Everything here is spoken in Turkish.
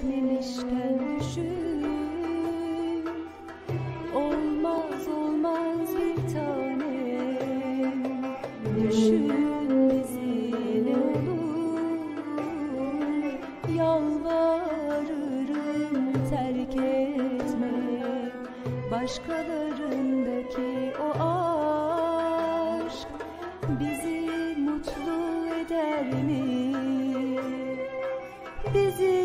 geçmemişken düşün Olmaz olmaz bir tanem. Düşün bizi ne olur. Yalvarırım terk etme. Başkalarındaki o aşk Bizi mutlu eder mi? Bizi